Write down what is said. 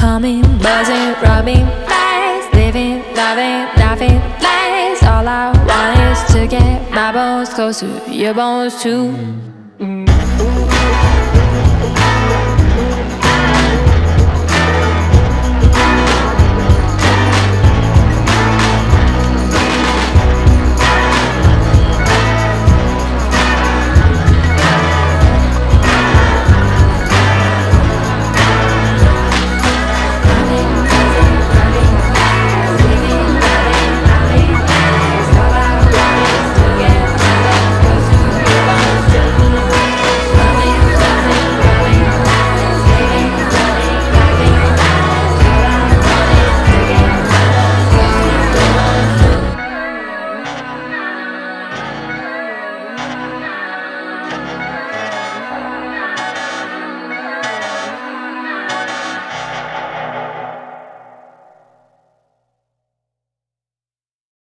Humming, buzzing, rubbing flies Living, loving, laughing, lies All I want is to get my bones close to your bones too.